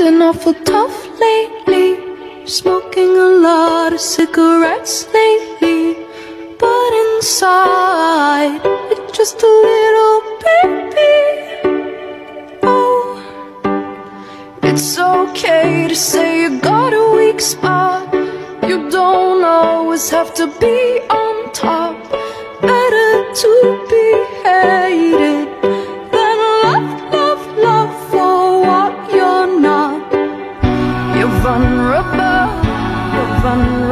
acting awful tough lately. Smoking a lot of cigarettes lately. But inside, it's just a little baby. Oh, it's okay to say you got a weak spot. You don't always have to be on top. Better to be vulnerable, vulnerable.